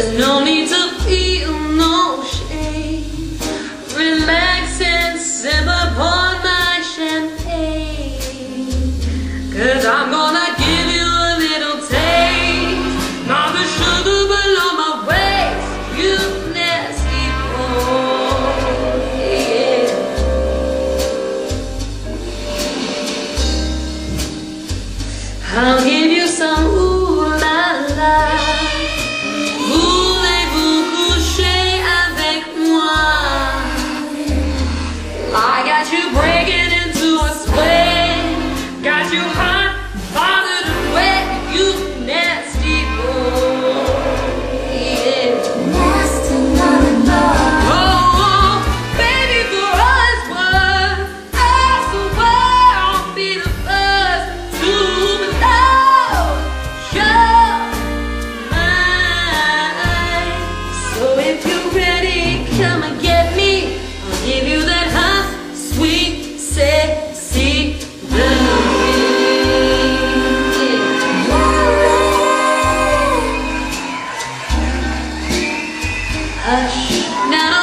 There's no need to feel no shame. Relax and sip upon my champagne. Cause I'm gonna give you a little taste. Not the sugar below my waist. You nasty boy. Yeah. I'll give Uh, now.